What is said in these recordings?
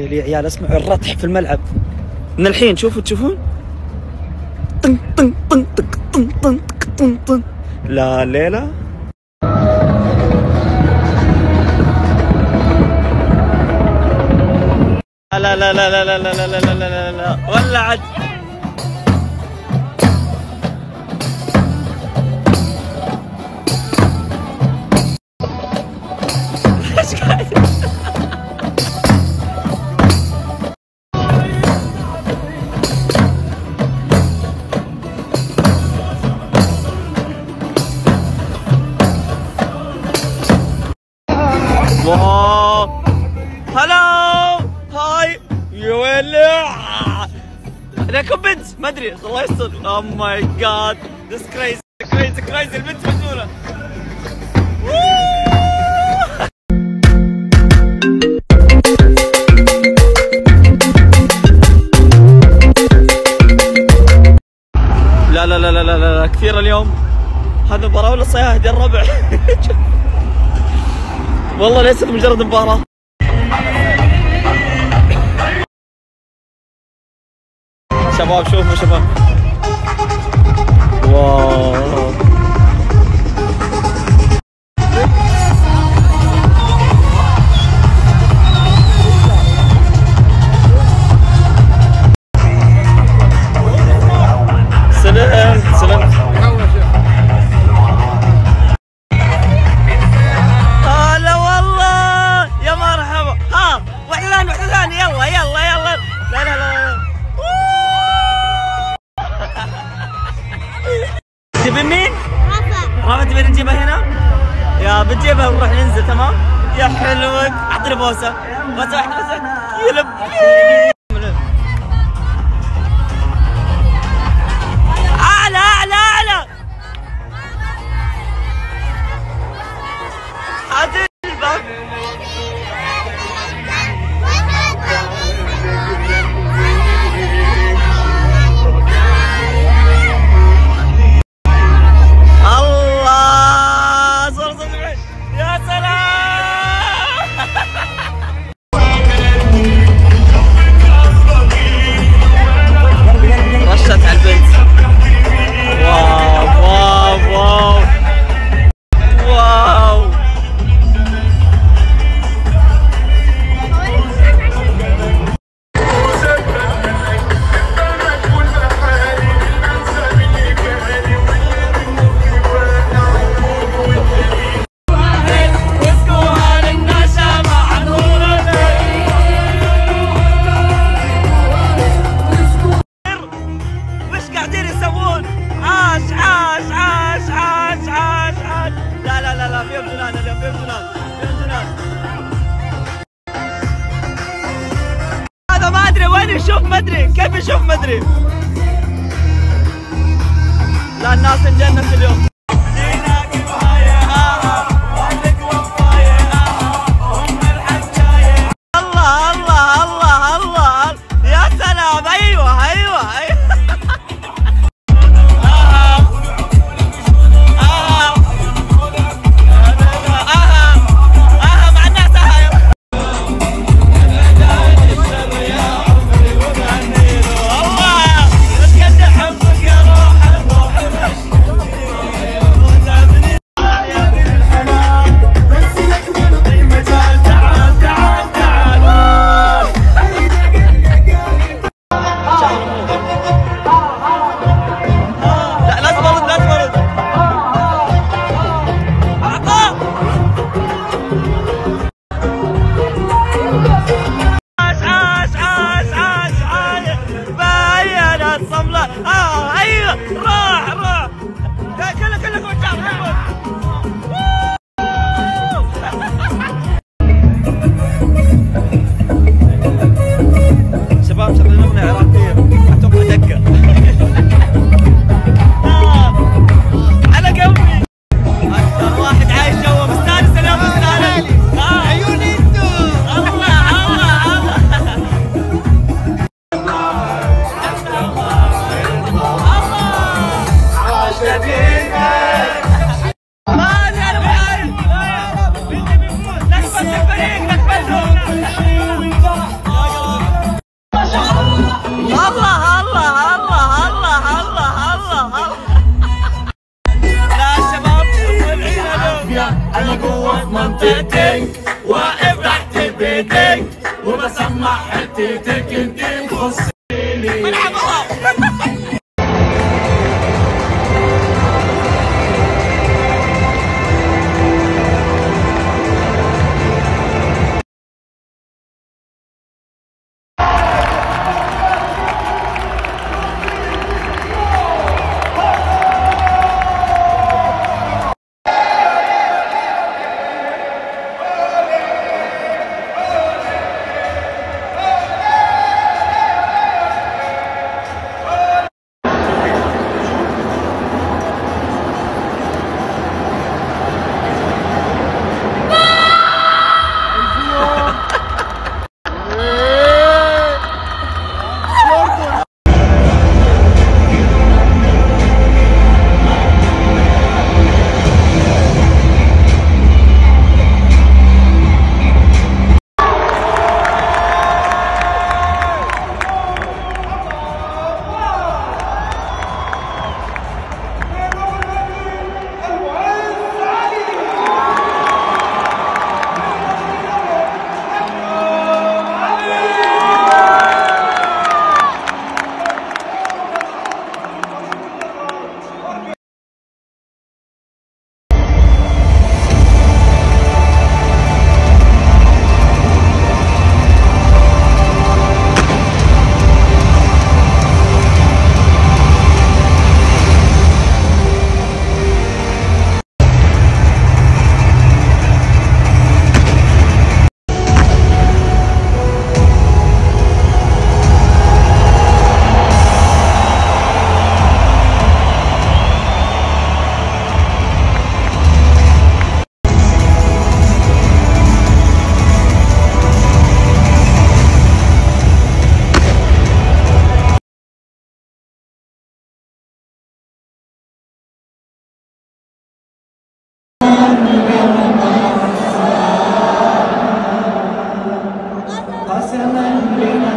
يا عيال اسمعوا الرطح في الملعب من الحين شوفوا تشوفون طن طن طن طن طن طن طن لا لا لا لا لا لا لا لا لا لا لا لا ولعت لكم بنت ما أدري الله يستر oh my god this crazy crazy crazy البنت مجنونة. لا لا لا لا لا لا كثير اليوم. هذا مباراة ولا صياح؟ الربع. والله ليست مجرد مباراة. شباب شوفوا شباب واو حلوك أعطيني بوسة. بوسة واحدة بس يا لبي هذا ما ادري وين يشوف ما ادري كيف يشوف ما ادري لا الناس انجنت اليوم الله الله الله الله يا سلام أيوه أيوه أيوه. ra منطقتك واقف تحت بيتك وبسمع حتتك انت مخصص I'll send you Wassermann, Lena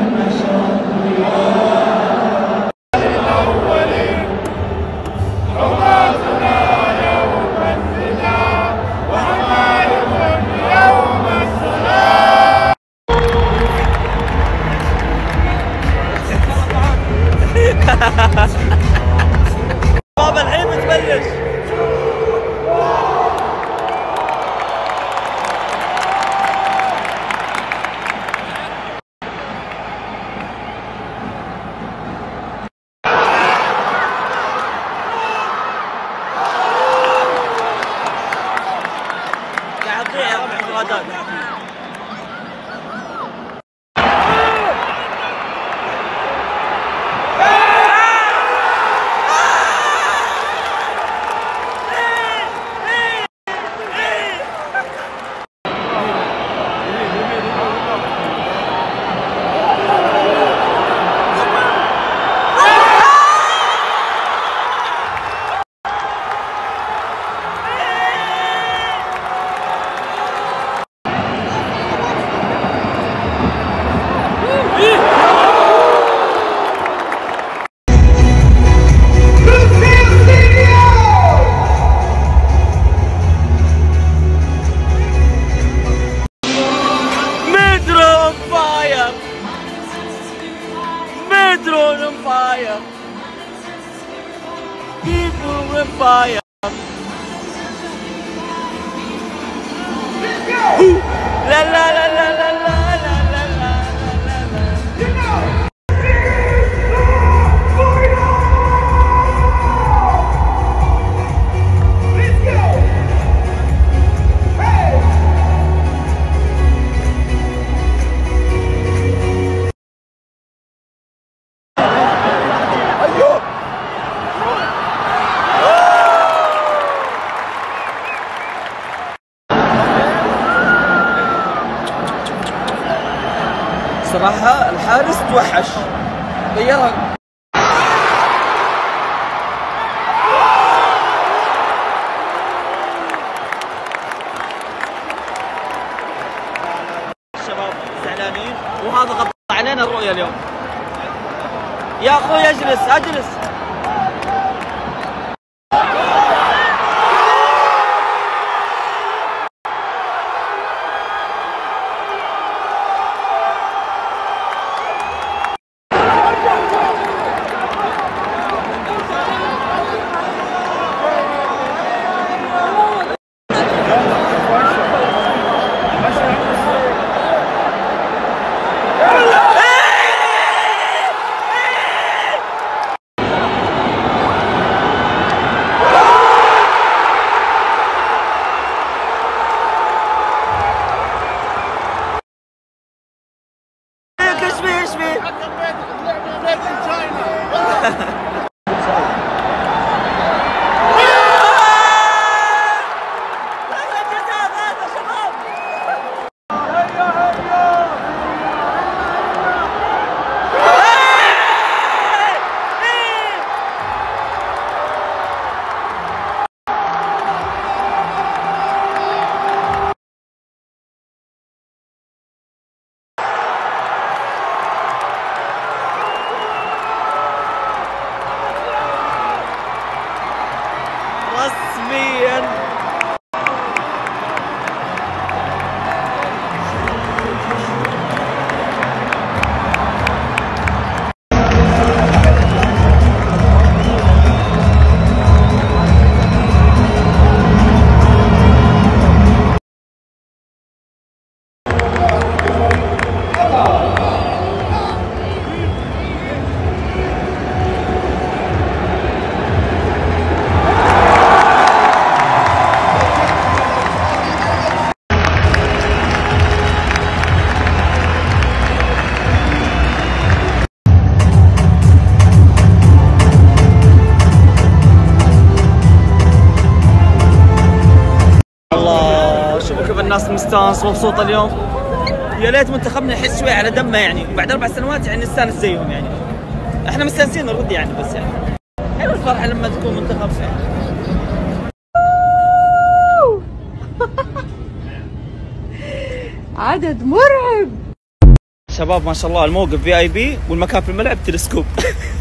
People! La la la la la la la اجلس اجلس مستانس مبسوطه اليوم. يا ليت منتخبنا يحس شوي على دمه يعني. وبعد أربع سنوات يعني نستانس زيهم يعني. إحنا مستانسين نرد يعني بس يعني. حلو الفرحة لما تكون منتخب يعني. عدد مرعب. شباب ما شاء الله الموقف في اي بي والمكان في الملعب تلسكوب.